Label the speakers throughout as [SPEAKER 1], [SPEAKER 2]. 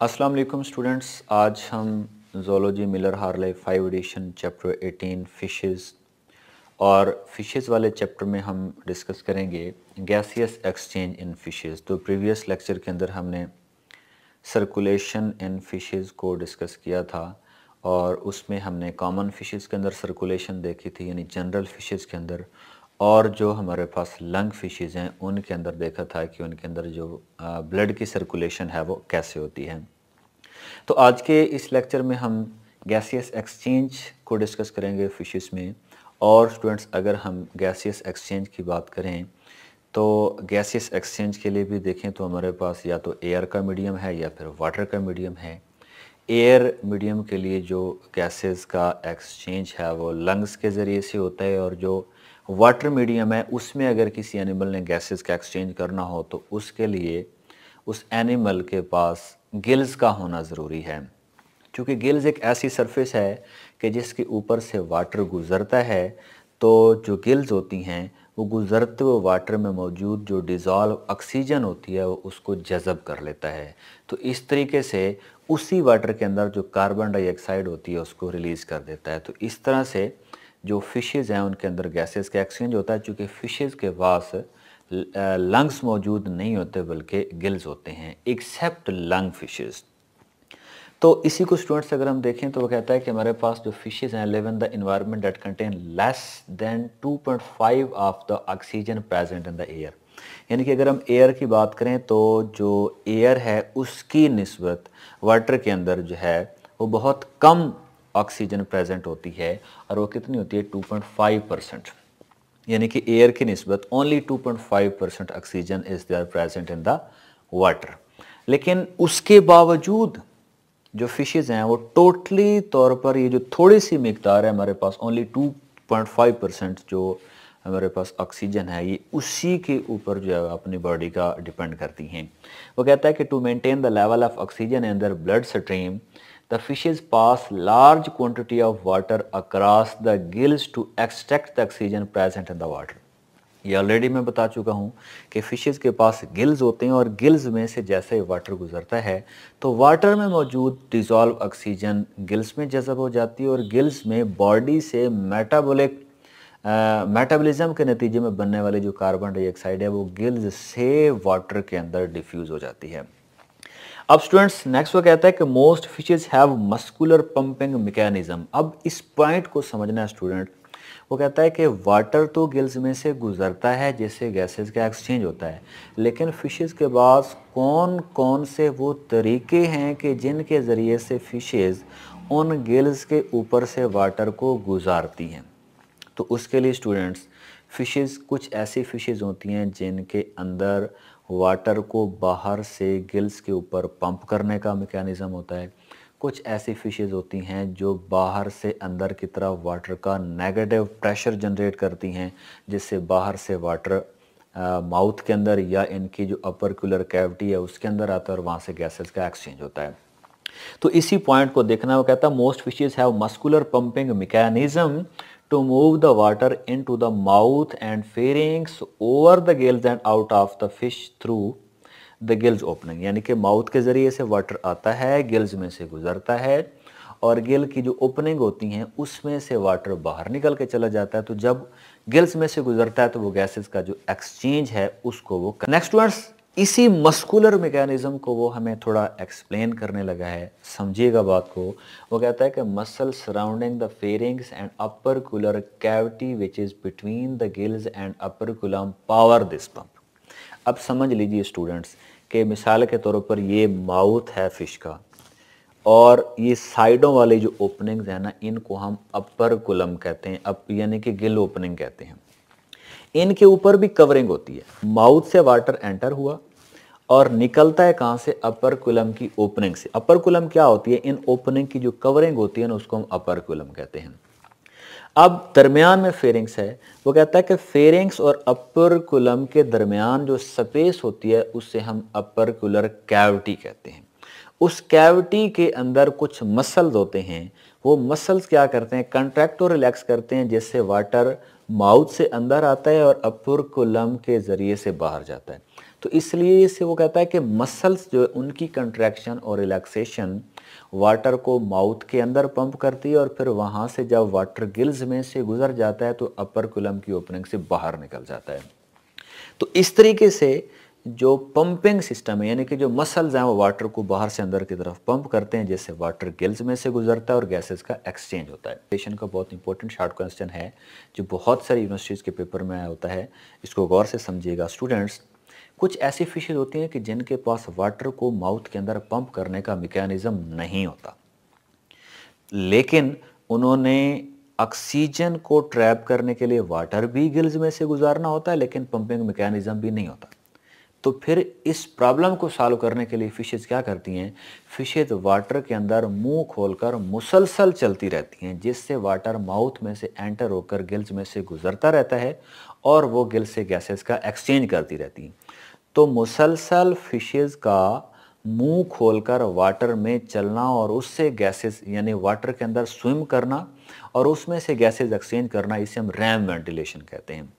[SPEAKER 1] अस्सलाम वालेकुम स्टूडेंट्स, आज हम zoology Miller Harley five edition chapter 18 fishes और फिशेस वाले चैप्टर में हम डिस्कस करेंगे गैसियस एक्सचेंज इन फिशेस तो प्रीवियस लेक्चर के अंदर हमने सर्कुलेशन इन फिशेस को डिस्कस किया था और उसमें हमने कॉमन फिशेस के अंदर सर्कुलेशन देखी थी, यानी जनरल फिशेस के अंदर। और जो हमारे पास लंग फिशेज़ हैं, उनके अंदर देखा था कि उनके अंदर जो ब्लड की सर्कुलेशन है वो कैसे होती है। तो आज के इस लेक्चर में हम गैसियस एक्सचेंज को डिस्कस करेंगे फिशेस में। और स्टूडेंट्स अगर हम गैसियस एक्सचेंज की बात करें तो गैसियस एक्सचेंज के लिए भी देखें तो हमारे पास या तो एयर का मीडियम है या फिर वाटर का मीडियम है। एयर मीडियम के लिए जो गैसेस का एक्सचेंज है वो लंग्स के ज़रिए से होता है और जो वाटर मीडियम है, उसमें अगर किसी एनिमल ने गैसेस का एक्सचेंज करना हो तो उसके लिए उस एनिमल के पास गिल्स का होना ज़रूरी है। क्योंकि गिल्स एक ऐसी सरफेस है कि जिसके ऊपर से वाटर गुज़रता है तो जो गिल्स होती हैं, वो गुज़रते हुए वाटर में मौजूद जो डिज़ोल्व ऑक्सीजन होती है, वो उसको जज़ब कर लेता है। तो इस तरीके से उसी वाटर के अंदर जो कार्बन डाइऑक्साइड होती है, उसको रिलीज़ कर देता है। तो इस तरह से जो फिशेज़ हैं, उनके अंदर गैसेस का एक्सचेंज होता है, चूँकि फ़िशेज़ के पास लंग्स मौजूद नहीं होते, बल्कि गिल्स होते हैं एक्सेप्ट लंग फिशेज़ तो इसी को स्टूडेंट्स अगर हम देखें तो वो कहता है कि हमारे पास जो फिशेज हैं live in the environment that contain less than 2.5 of the oxygen present in the air यानी कि अगर हम एयर की बात करें तो जो एयर है, उसकी नस्बत वाटर के अंदर जो है, वो बहुत कम ऑक्सीजन प्रेजेंट होती है और वो कितनी होती है? 2.5 परसेंट यानी कि एयर की नस्बत only 2.5 percent oxygen is there present in the water लेकिन उसके बावजूद जो फिशेज़ हैं, वो टोटली तौर पर ये जो थोड़ी सी मकदार है हमारे पास ओनली 2.5 परसेंट जो हमारे पास ऑक्सीजन है, ये उसी के ऊपर जो है अपनी बॉडी का डिपेंड करती हैं। वो कहता है कि to maintain the level of oxygen in their blood stream the fishes pass large quantity of water across the gills to extract the oxygen present in the water. ये ऑलरेडी मैं बता चुका हूँ कि फिशेज़ के पास गिल्स होते हैं और गिल्स में से जैसे वाटर गुजरता है तो वाटर में मौजूद डिज़ोल्व ऑक्सीजन गिल्स में जज़ब हो जाती है और गिल्स में बॉडी से मेटाबोलिक मेटाबॉलिज्म के नतीजे में बनने वाली जो कार्बन डाइऑक्साइड है, वो गिल्स से वाटर के अंदर डिफ्यूज़ हो जाती है अब स्टूडेंट्स नेक्स्ट वो कहता है कि most fishes have muscular pumping mechanism अब इस पॉइंट को समझना है स्टूडेंट वो कहता है कि वाटर तो गिल्स में से गुजरता है जिससे गैसेस का एक्सचेंज होता है. लेकिन फिशेस के पास कौन कौन से वो तरीके हैं कि जिनके ज़रिए से फिशेज़ उन गिल्स के ऊपर से वाटर को गुजारती हैं? तो उसके लिए स्टूडेंट्स फ़िशेज़ कुछ ऐसी फ़िशेज़ होती हैं जिनके अंदर वाटर को बाहर से गिल्स के ऊपर पंप करने का मेकेनिज़्म होता है। कुछ ऐसी फ़िशेज़ होती हैं जो बाहर से अंदर की तरफ़ वाटर का नेगेटिव प्रेशर जनरेट करती हैं, जिससे बाहर से वाटर माउथ के अंदर या इनकी जो अपर कैविटी है उसके अंदर आता है और वहाँ से गैसेस का एक्सचेंज होता है। तो इसी पॉइंट को देखना, वो कहता है most fishes have muscular pumping mechanism to move the water into the mouth and pharynx over the gills and out of the fish through the gills opening. यानी कि माउथ के ज़रिए से वाटर आता है गिल्स में से गुजरता है और गिल की जो ओपनिंग होती हैं, उसमें से वाटर बाहर निकल के चला जाता है। तो जब गिल्स में से गुजरता है तो वो गैसेस का जो एक्सचेंज है, उसको वो नेक्स्ट वर्ड्स इसी मस्कुलर मैकेनिज्म को वो हमें थोड़ा एक्सप्लेन करने लगा है, समझिएगा बात को। वो कहता है कि muscle surrounding the pharynx and opercular cavity which is between the gills and operculum power this pump अब समझ लीजिए स्टूडेंट्स कि मिसाल के तौर पर ये माउथ है फ़िश का और ये साइडों वाले जो ओपनिंग्स हैं ना, इनको हम अपर कुलम कहते हैं अप यानी कि गिल ओपनिंग कहते हैं। इनके ऊपर भी कवरिंग होती है। माउथ से वाटर एंटर हुआ और निकलता है कहाँ से? अपर कुलम की ओपनिंग से। अपर कुलम क्या होती है? इन ओपनिंग की जो कवरिंग होती है ना, उसको हम अपर कुलम कहते हैं। अब दरमियान में फेरिंग्स है, वो कहता है कि फेरिंग्स और अपर कुलम के दरमियान जो स्पेस होती है उससे हम अपर कुलर कैविटी कहते हैं। उस कैविटी के अंदर कुछ मसल्स होते हैं। वो मसल्स क्या करते हैं? कंट्रैक्ट और रिलैक्स करते हैं, जिससे वाटर माउथ से अंदर आता है और अपर कोलम के ज़रिए से बाहर जाता है। तो इसलिए इससे वो कहता है कि मसल्स जो है, उनकी कंट्रैक्शन और रिलैक्सेशन वाटर को माउथ के अंदर पंप करती है और फिर वहाँ से जब वाटर गिल्स में से गुजर जाता है तो अपर कुलम की ओपनिंग से बाहर निकल जाता है। तो इस तरीके से जो पंपिंग सिस्टम है, यानी कि जो मसल्स हैं, वो वाटर को बाहर से अंदर की तरफ़ पंप करते हैं, जिससे वाटर गिल्स में से गुजरता है और गैसेस का एक्सचेंज होता है। पेशेंट का बहुत इंपॉर्टेंट शार्ट क्वेश्चन है, जो बहुत सारी यूनिवर्सिटीज़ के पेपर में आया होता है। इसको गौर से समझिएगा स्टूडेंट्स कुछ ऐसी फिशेज होती हैं कि जिनके पास वाटर को माउथ के अंदर पंप करने का मैकेनिज़्म नहीं होता। लेकिन उन्होंने ऑक्सीजन को ट्रैप करने के लिए वाटर भी गिल्स में से गुजारना होता है, लेकिन पंपिंग मैकेनिज्म भी नहीं होता। तो फिर इस प्रॉब्लम को सॉल्व करने के लिए फिशेज क्या करती हैं? फिशेज वाटर के अंदर मुँह खोलकर मुसलसल चलती रहती हैं, जिससे वाटर माउथ में से एंटर होकर गिल्स में से गुजरता रहता है और वो गिल से गैसेस का एक्सचेंज करती रहती हैं। तो मुसलसल फिशेज का मुँह खोलकर वाटर में चलना और उससे गैसेस यानी वाटर के अंदर स्विम करना और उसमें से गैसेस एक्सचेंज करना, इसे हम रैम वेंटिलेशन कहते हैं।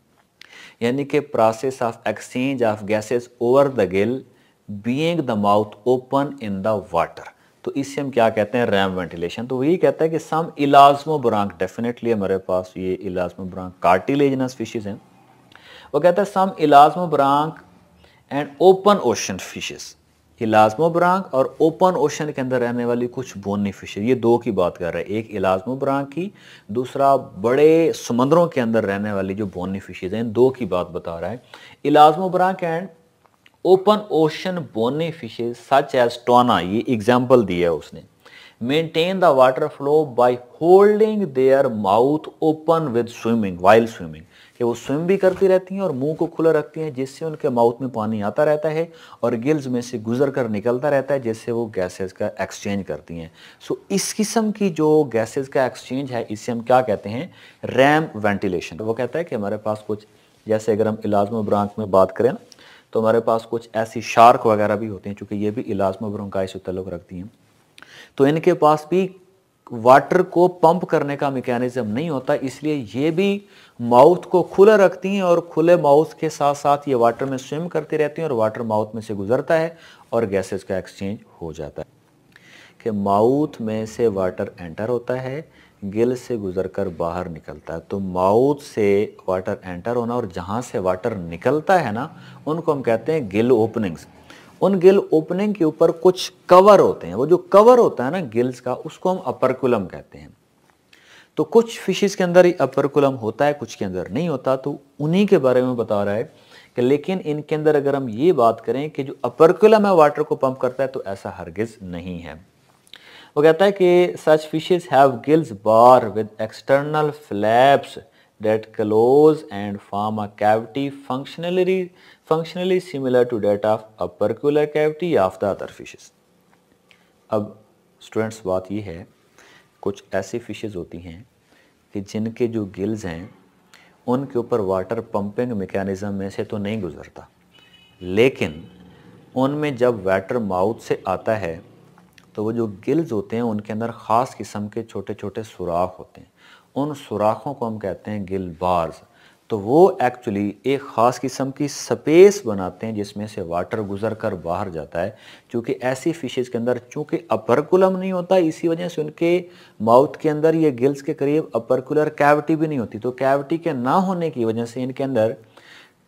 [SPEAKER 1] यानी कि process of exchange of gases over the gill being the mouth open in the water तो इससे हम क्या कहते हैं? रैम वेंटिलेशन तो वही कहता है कि सम इलाजमो ब्रांक डेफिनेटली हमारे पास ये इलाजमो ब्रांक कार्टिलेजनस फिशेज हैं। वो कहता है some elasmobranch and open ocean fishes elasmobranch और ओपन ओशन के अंदर रहने वाली कुछ बोनी फिशेज ये दो की बात कर रहे हैं। एक इलाजमोब्रांक की दूसरा बड़े समंदरों के अंदर रहने वाली जो बोनी फिशेज हैं। दो की बात बता रहा है। Elasmobranch and open ocean bony fishes such as tuna. ये एग्ज़ाम्पल दिया है उसने। Maintain the water flow by holding their mouth open with swimming while swimming. कि वो स्विम भी करती रहती हैं और मुँह को खुला रखती हैं जिससे उनके माउथ में पानी आता रहता है और गिल्स में से गुजर कर निकलता रहता है जिससे वो गैसेस का एक्सचेंज करती हैं। सो so, इस किस्म की जो गैसेस का एक्सचेंज है इसे हम क्या कहते हैं? रैम वेंटिलेशन वो कहता है कि हमारे पास कुछ जैसे अगर हम इलाजम ब्रांक में बात करें ना तो हमारे पास कुछ ऐसी शार्क वगैरह भी होते हैं चूँकि ये भी इलाजम ब्रोंकाई से तल्लुक़ रखती हैं। तो इनके पास भी वाटर को पंप करने का मैकेनिज्म नहीं होता इसलिए ये भी माउथ को खुला रखती हैं और खुले माउथ के साथ साथ ये वाटर में स्विम करती रहती हैं और वाटर माउथ में से गुजरता है और गैसेस का एक्सचेंज हो जाता है। कि माउथ में से वाटर एंटर होता है, गिल से गुजरकर बाहर निकलता है। तो माउथ से वाटर एंटर होना और जहाँ से वाटर निकलता है ना, उनको हम कहते हैं गिल ओपनिंग्स। उन गिल ओपनिंग के ऊपर कुछ कवर होते हैं। वो जो कवर होता है ना, गिल्स का, उसको हम अपरकुलम कहते हैं। तो कुछ फिशेस के अंदर ही अपरकुलम होता है, कुछ के अंदर नहीं होता तो उन्हीं के बारे में बता रहा है कि लेकिन इनके अंदर अगर हम ये बात करें कि जो अपरकुलम है वाटर को पंप करता है तो ऐसा हरगिज नहीं है वो कहता है कि such fishes have gills bar with external flaps that close and form a cavity functionally functionally similar to that of uppercular cavity of the other. अब स्टूडेंट्स बात ये है कुछ ऐसी फिशेज होती हैं कि जिनके जो गिल्स हैं, उनके ऊपर वाटर पंपिंग मैकेनिज्म में से तो नहीं गुजरता। लेकिन उनमें जब वाटर माउथ से आता है तो वो जो गिल्स होते हैं, उनके अंदर ख़ास किस्म के छोटे छोटे सुराख होते हैं। उन सुराखों को हम कहते हैं गिल बार्स तो वो एक्चुअली एक ख़ास किस्म की स्पेस बनाते हैं जिसमें से वाटर गुजर कर बाहर जाता है। क्योंकि ऐसी फिशेज़ के अंदर चूँकि अपरकुलम नहीं होता, इसी वजह से उनके माउथ के अंदर ये गिल्स के करीब अपरकुलर कैविटी भी नहीं होती। तो कैविटी के ना होने की वजह से इनके अंदर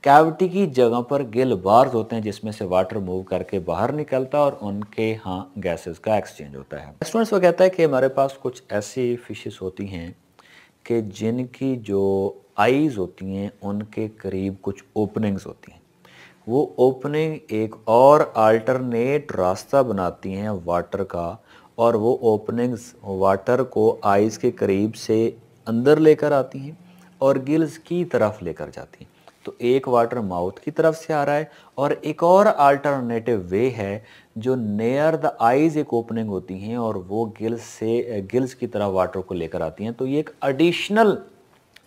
[SPEAKER 1] कैविटी की जगह पर गिल बार्स होते हैं, जिसमें से वाटर मूव करके बाहर निकलता और उनके यहाँ गैसेस का एक्सचेंज होता है। स्टूडेंट्स वो कहता है कि हमारे पास कुछ ऐसी फिशेस होती हैं कि जिनकी जो आईज़ होती हैं, उनके करीब कुछ ओपनिंग्स होती हैं। वो ओपनिंग एक और अल्टरनेट रास्ता बनाती हैं वाटर का और वो ओपनिंग्स वाटर को आइज़ के करीब से अंदर लेकर आती हैं और गिल्स की तरफ़ लेकर जाती हैं। तो एक वाटर माउथ की तरफ़ से आ रहा है और एक और अल्टरनेटिव वे है जो नेयर द आईज एक ओपनिंग होती हैं और वो गिल्स से गिल्स की तरफ़ वाटर को लेकर आती हैं। तो ये एक एडिशनल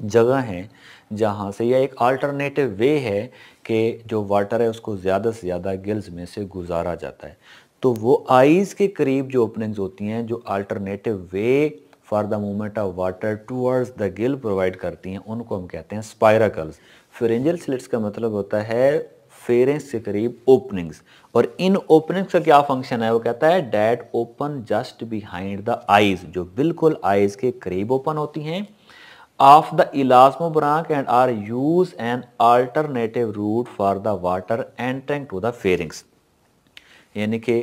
[SPEAKER 1] जगह है जहाँ से यह एक अल्टरनेटिव वे है कि जो वाटर है उसको ज़्यादा से ज़्यादा गिल्स में से गुजारा जाता है। तो वो आईज़ के करीब जो ओपनिंग्स होती हैं, जो alternative way for the movement of water towards the gill provide करती हैं, उनको हम कहते हैं स्पायराकल्स फ्रेंजल स्लिट्स का मतलब होता है फेरेंस के करीब ओपनिंग्स और इन ओपनिंग्स का क्या फ़ंक्शन है? वो कहता है that open just behind the eyes जो बिल्कुल आइज़ के करीब ओपन होती हैं of the elasmobranch and are use an alternative route for the water entering to the pharynx यानी कि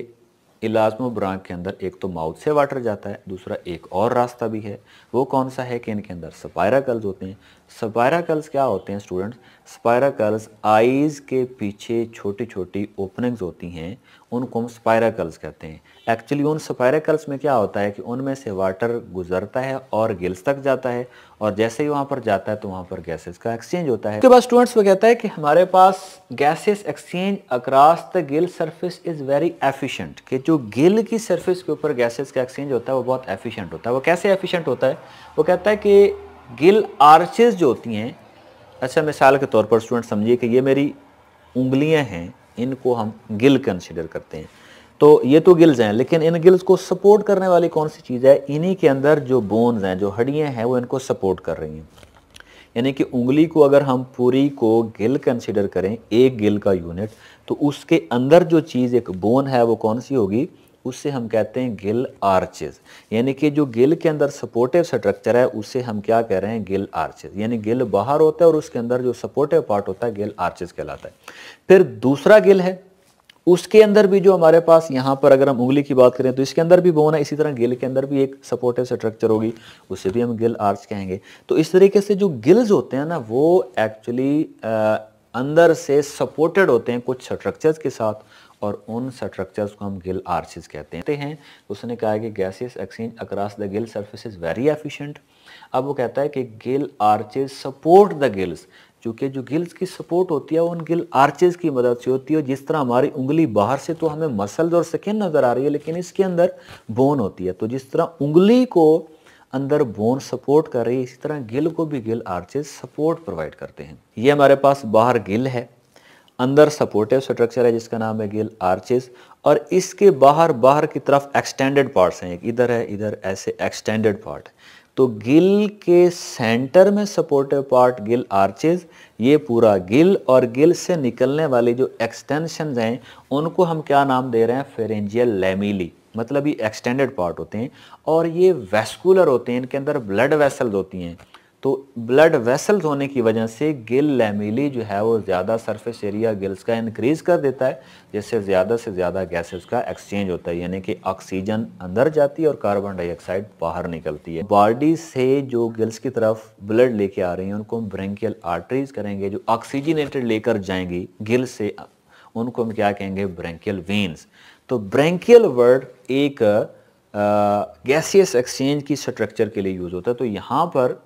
[SPEAKER 1] इलाजमो ब्रांक के अंदर एक तो माउथ से वाटर जाता है, दूसरा एक और रास्ता भी है। वो कौन सा है कि इनके अंदर स्पायराकल्स होते हैं? स्पायराकल्स क्या होते हैं स्टूडेंट्स स्पायराकल्स आईज़ के पीछे छोटी छोटी ओपनिंग्स होती हैं, उनको हम स्पायराकल्स कहते हैं। एक्चुअली उन स्पायराकल्स में क्या होता है कि उनमें से वाटर गुजरता है और गिल्स तक जाता है और जैसे ही वहाँ पर जाता है तो वहाँ पर गैसेस का एक्सचेंज होता है। उसके बाद स्टूडेंट्स वो कहता है कि हमारे पास gases exchange across the gill surface is very efficient कि जो गिल की सरफेस के ऊपर गैसेस का एक्सचेंज होता है, वो बहुत एफिशिएंट होता है। वो कैसे एफिशिएंट होता है? वो कहता है कि गिल आर्चेज जो होती हैं अच्छा मिसाल के तौर पर स्टूडेंट समझिए कि ये मेरी उंगलियाँ हैं, इनको हम गिल कंसिडर करते हैं। तो ये तो गिल्स हैं, लेकिन इन गिल्स को सपोर्ट करने वाली कौन सी चीज़ है? इन्हीं के अंदर जो बोन्स हैं, जो हड्डियाँ हैं, वो इनको सपोर्ट कर रही हैं। यानी कि उंगली को अगर हम पूरी को गिल कंसिडर करें, एक गिल का यूनिट तो उसके अंदर जो चीज़, एक बोन है, वो कौन सी होगी? उससे हम कहते हैं गिल आर्चेज यानी कि जो गिल के अंदर सपोर्टिव स्ट्रक्चर है, उसे हम क्या कह रहे हैं? गिल आर्चेज यानी गिल बाहर होता है और उसके अंदर जो सपोर्टिव पार्ट होता है, गिल आर्चेज कहलाता है। फिर दूसरा गिल है, उसके अंदर भी जो हमारे पास यहाँ पर अगर हम उंगली की बात करें तो इसके अंदर भी बोन है। इसी तरह गिल के अंदर भी एक सपोर्टिव स्ट्रक्चर होगी, उसे भी हम गिल आर्च कहेंगे। तो इस तरीके से जो गिल्स होते हैं ना, वो एक्चुअली अंदर से सपोर्टेड होते हैं कुछ स्ट्रक्चर्स के साथ और उन स्ट्रक्चर्स को हम गिल आर्चेस कहते हैं। उसने कहा है कि gaseous exchange across the gill surface is very efficient अब वो कहता है कि gill arches support the gills चूँकि जो गिल्स की सपोर्ट होती है, वो उन गिल आर्चेज की मदद से होती है। जिस तरह हमारी उंगली बाहर से तो हमें मसल्स और स्किन नज़र आ रही है, लेकिन इसके अंदर बोन होती है। तो जिस तरह उंगली को अंदर बोन सपोर्ट कर रही है। इसी तरह गिल को भी गिल आर्चेज सपोर्ट प्रोवाइड करते हैं। ये हमारे पास बाहर गिल है। अंदर सपोर्टिव स्ट्रक्चर है, जिसका नाम है गिल आर्चेस और इसके बाहर बाहर की तरफ़ एक्सटेंडेड पार्ट्स हैं। इधर है, इधर ऐसे एक्सटेंडेड पार्ट तो गिल के सेंटर में सपोर्टिव पार्ट गिल आर्चेज ये पूरा गिल और गिल से निकलने वाली जो एक्सटेंशन हैं, उनको हम क्या नाम दे रहे हैं? फेरेंजियल लेमिली मतलब ये एक्सटेंडेड पार्ट होते हैं और ये वेस्कुलर होते हैं, इनके अंदर ब्लड वेसल्स होती हैं। तो ब्लड वेसल्स होने की वजह से गिल लैमिली जो है वो ज़्यादा सरफेस एरिया गिल्स का इंक्रीज कर देता है, जिससे ज़्यादा से ज़्यादा गैसेस का एक्सचेंज होता है, यानी कि ऑक्सीजन अंदर जाती है और कार्बन डाइऑक्साइड बाहर निकलती है। बॉडी से जो गिल्स की तरफ़ ब्लड लेके आ रही हैं, उनको हम ब्रेंकियल आर्टरीज करेंगे, जो ऑक्सीजनेटेड लेकर जाएँगी गिल से, उनको हम क्या कहेंगे? ब्रेंकियल वेन्स तो ब्रेंकियल वर्ड एक गैसियस एक्सचेंज की स्ट्रक्चर के लिए यूज़ होता है। तो यहाँ पर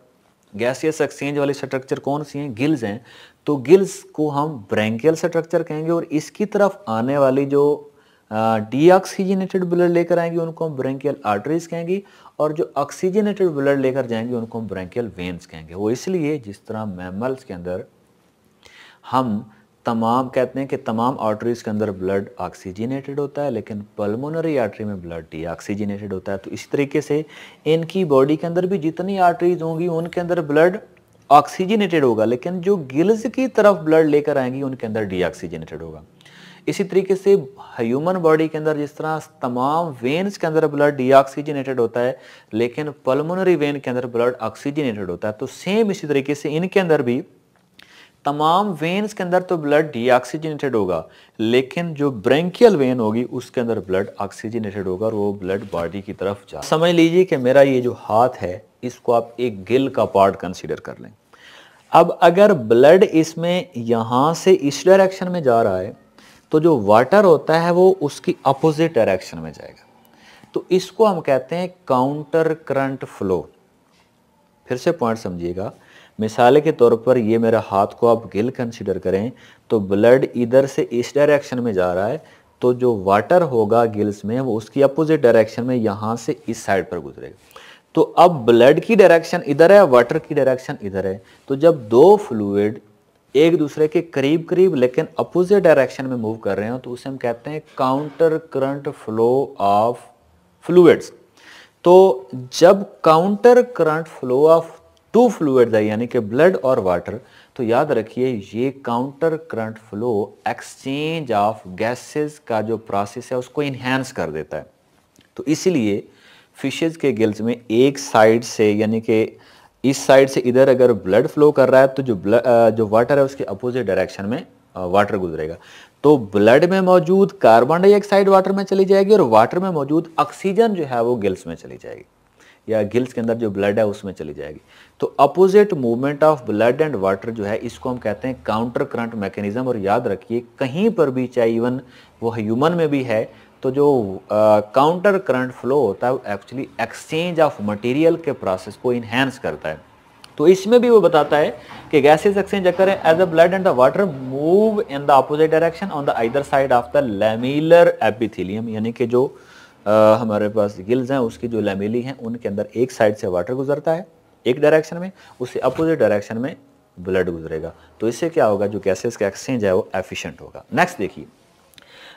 [SPEAKER 1] गैसियस एक्सचेंज वाले स्ट्रक्चर कौन सी हैं? गिल्स हैं। तो गिल्स को हम ब्रैंकियल स्ट्रक्चर कहेंगे और इसकी तरफ़ आने वाली जो डीऑक्सीजनेटेड ब्लड लेकर आएँगे, उनको हम ब्रैंकियल आर्टरीज कहेंगे और जो ऑक्सीजनेटेड ब्लड लेकर जाएँगे, उनको हम ब्रैंकियल वेन्स कहेंगे। वो इसलिए जिस तरह मैमल्स के अंदर हम तमाम कहते हैं कि तमाम आर्टरीज के अंदर ब्लड ऑक्सीजनेटेड होता है, लेकिन पल्मोनरी आर्टरी में ब्लड डी ऑक्सीजनेटेड होता है। तो इस तरीके से इनकी बॉडी के अंदर भी जितनी आर्टरीज होंगी, उनके अंदर ब्लड ऑक्सीजनेटेड होगा, लेकिन जो गिल्स की तरफ़ ब्लड लेकर आएँगी, उनके अंदर डी ऑक्सीजनेटेड होगा। इसी तरीके से ह्यूमन बॉडी के अंदर जिस तरह तमाम वेन्स के अंदर ब्लड डीऑक्सीजनेटेड होता है, लेकिन पल्मोनरी वेन के अंदर ब्लड ऑक्सीजनेटेड होता है तो सेम इसी तरीके से इनके अंदर भी तमाम वेन्स के अंदर तो ब्लड डीऑक्सीजनेटेड होगा, लेकिन जो ब्रेंकियल वेन होगी, उसके अंदर ब्लड ऑक्सीजनेटेड होगा और वो ब्लड बॉडी की तरफ़ जा समझ लीजिए कि मेरा ये जो हाथ है, इसको आप एक गिल का पार्ट कंसीडर कर लें। अब अगर ब्लड इसमें यहाँ से इस डायरेक्शन में जा रहा है तो जो वाटर होता है, वो उसकी अपोजिट डायरेक्शन में जाएगा। तो इसको हम कहते हैं काउंटर करंट फ्लो फिर से पॉइंट समझिएगा। मिसाल के तौर पर ये मेरा हाथ को आप गिल कंसिडर करें तो ब्लड इधर से इस डायरेक्शन में जा रहा है तो जो वाटर होगा गिल्स में, वो उसकी अपोजिट डायरेक्शन में यहाँ से इस साइड पर गुजरेगा। तो अब ब्लड की डायरेक्शन इधर है वाटर की डायरेक्शन इधर है तो जब दो फ्लूड एक दूसरे के करीब करीब लेकिन अपोजिट डायरेक्शन में मूव कर रहे हो तो उसे हम कहते हैं counter current flow of fluids तो जब counter current flow of two fluid है, यानी कि ब्लड और वाटर। तो याद रखिए, ये counter current flow exchange of gases का जो प्रोसेस है, उसको इन्हेंस कर देता है। तो इसीलिए फिशेज के गिल्स में एक साइड से, यानी कि इस साइड से इधर अगर ब्लड फ्लो कर रहा है तो जो ब्लड जो वाटर है, उसके अपोजिट डायरेक्शन में वाटर गुजरेगा। तो ब्लड में मौजूद कार्बन डाइऑक्साइड वाटर में चली जाएगी और वाटर में मौजूद ऑक्सीजन जो है, वो गिल्स में चली जाएगी। या गिल्स के अंदर जो ब्लड है उसमें चली जाएगी। तो opposite movement of blood and water जो है, इसको हम कहते हैं काउंटर करंट मैकेनिज्म और याद रखिए, कहीं पर भी चाहे इवन वो ह्यूमन में भी है तो जो काउंटर करंट फ्लो होता है, वो एक्चुअली एक्सचेंज ऑफ़ मटेरियल के प्रोसेस को इन्हेंस करता है। तो इसमें भी वो बताता है कि gases exchange occur as a blood and the water move in the opposite direction on the either side of the lamellar epithelium यानी कि जो हमारे पास गिल्स हैं, उसकी जो लेमिली हैं, उनके अंदर एक साइड से वाटर गुजरता है, एक डायरेक्शन में, उससे अपोजिट डायरेक्शन में ब्लड गुजरेगा। तो इससे क्या होगा, जो गैसेस का एक्सचेंज है, वो एफिशिएंट होगा। नेक्स्ट देखिए।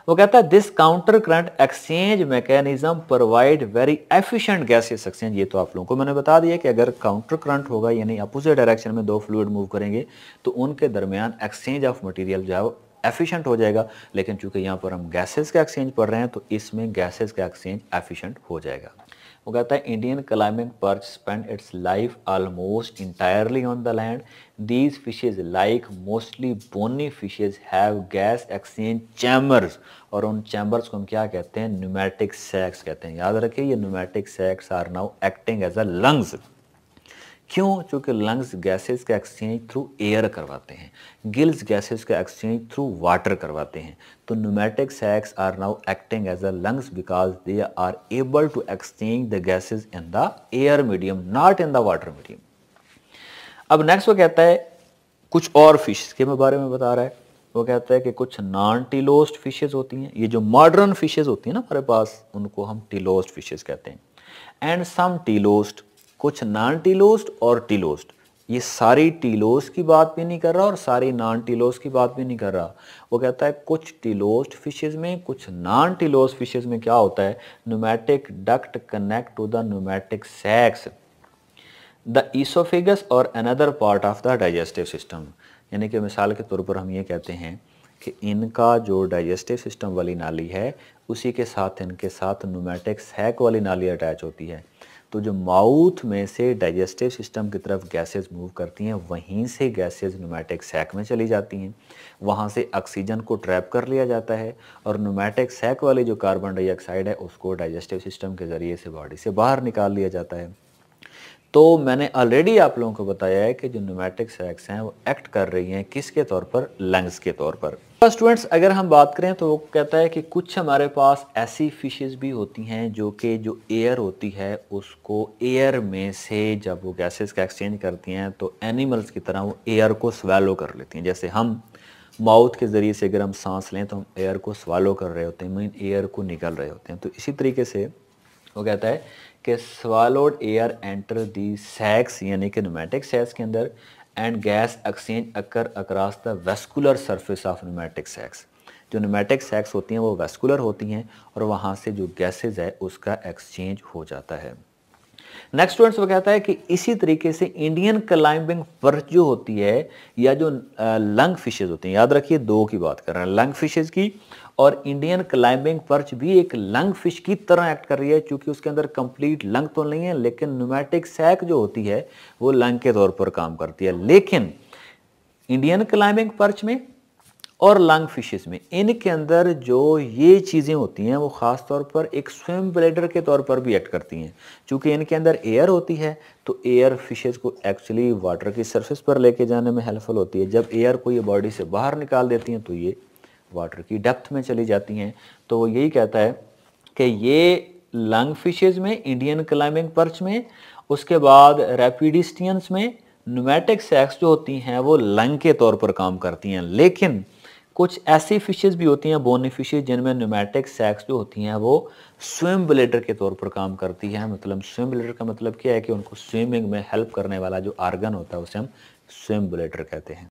[SPEAKER 1] वो कहता है this counter current exchange mechanism provide very efficient gases exchange ये तो आप लोगों को मैंने बता दिया कि अगर काउंटर करंट होगा, यानी अपोजिट डायरेक्शन में दो फ्लूड मूव करेंगे तो उनके दरमियान एक्सचेंज ऑफ़ मटेरियल जो है, वो एफिशिएंट हो जाएगा। लेकिन चूँकि यहाँ पर हम गैसेस का एक्सचेंज पढ़ रहे हैं तो इसमें गैसेस का एक्सचेंज एफिशिएंट हो जाएगा। वो कहता है Indian climbing perch spend its life almost entirely on the land these fishes like mostly bony fishes have gas exchange chambers और उन चैम्बर्स को हम क्या कहते हैं? न्यूमेटिक सैक्स कहते हैं। याद रखिए, ये pneumatic sacs are now acting as a lungs क्यों? चूँकि लंग्स गैसेस का एक्सचेंज थ्रू एयर करवाते हैं। गिल्स गैसेस का एक्सचेंज थ्रू वाटर करवाते हैं। तो pneumatic sacs are now acting as a lungs because they are able to exchange the gases in the air medium not in the water medium अब next वो कहता है, कुछ और फ़िश के बारे में बता रहा है। वो कहता है कि कुछ नॉन टिलोस्ट फिशेज होती हैं। ये जो मॉडर्न फिशेज होती हैं ना हमारे पास, उनको हम टिलोस्ट फिशेज कहते हैं। एंड सम टिलोस्ट कुछ नॉन टीलोस्ट और टीलोस्ट ये सारी टीलोस की बात भी नहीं कर रहा और सारी नॉन टीलोस की बात भी नहीं कर रहा। वो कहता है, कुछ टीलोस्ट फिशेज में, कुछ नॉन टीलोस फिशेज में क्या होता है? Pneumatic duct connect to the pneumatic sacs the oesophagus और another part of the digestive system यानी कि मिसाल के तौर पर हम ये कहते हैं कि इनका जो डाइजेस्टिव सिस्टम वाली नाली है, उसी के साथ इनके साथ न्यूमेटिक सैक वाली नाली अटैच होती है। तो जो माउथ में से डाइजेस्टिव सिस्टम की तरफ़ गैसेस मूव करती हैं, वहीं से गैसेस न्यूमेटिक सैक में चली जाती हैं। वहाँ से ऑक्सीजन को ट्रैप कर लिया जाता है और न्यूमेटिक सैक वाली जो कार्बन डाइऑक्साइड है, उसको डाइजेस्टिव सिस्टम के ज़रिए से बॉडी से बाहर निकाल लिया जाता है। तो मैंने ऑलरेडी आप लोगों को बताया है कि जो न्यूमेटिक सैक्स हैं, वो एक्ट कर रही हैं किसके तौर पर? लंग्स के तौर पर। स्टूडेंट्स अगर हम बात करें तो वो कहता है कि कुछ हमारे पास ऐसी फिशेस भी होती हैं जो कि जो एयर होती है, उसको एयर में से जब वो गैसेस का एक्सचेंज करती हैं तो एनिमल्स की तरह वो एयर को स्वेलो कर लेती हैं। जैसे हम माउथ के ज़रिए से अगर हम सांस लें तो हम एयर को स्वालो कर रहे होते हैं मीन एयर को निकल रहे होते हैं। तो इसी तरीके से वो कहता है कि swallowed air enter the sacs यानी कि न्यूमेटिक सैक्स के अंदर and gas exchange occur across the vascular surface of pneumatic sacs जो न्यूमेटिक सैक्स होती हैं, वो वेस्कुलर होती हैं, और वहाँ से जो गैसेज है, उसका एक्सचेंज हो जाता है। नेक्स्ट स्टूडेंट्स वो कहता है कि इसी तरीके से इंडियन क्लाइंबिंग पर्च जो होती है, या जो लंग फिशेज होती हैं, याद रखिए दो की बात कर रहे हैं। लंग फिशेज की और इंडियन क्लाइंबिंग पर्च भी एक लंग फ़िश की तरह एक्ट कर रही है, क्योंकि उसके अंदर कंप्लीट लंग तो नहीं है, लेकिन न्यूमेटिक सैक जो होती है, वो लंग के तौर पर काम करती है। लेकिन इंडियन क्लाइंबिंग पर्च में और लंग फिशेस में, इनके अंदर जो ये चीज़ें होती हैं, वो ख़ास तौर पर एक स्विम ब्लेडर के तौर पर भी एक्ट करती हैं। क्योंकि इनके अंदर एयर होती है तो एयर फिशेस को एक्चुअली वाटर की सरफेस पर लेके जाने में हेल्पफुल होती है। जब एयर को ये बॉडी से बाहर निकाल देती हैं तो ये वाटर की डेप्थ में चली जाती हैं। तो वो यही कहता है कि ये लंग फिशेज में इंडियन क्लाइंबिंग पर्च में, उसके बाद रेपिडिस्टियंस में न्यूमेटिक सेक्स जो होती हैं, वो लंग के तौर पर काम करती हैं। लेकिन कुछ ऐसी फिशेज भी होती हैं बोनी फिशेज जिनमें न्यूमेटिक सेक्स जो होती हैं, वो स्विम ब्लेडर के तौर पर काम करती हैं। मतलब स्विम ब्लेडर का मतलब क्या है कि उनको स्विमिंग में हेल्प करने वाला जो आर्गन होता है, उसे हम स्विम ब्लेडर कहते हैं।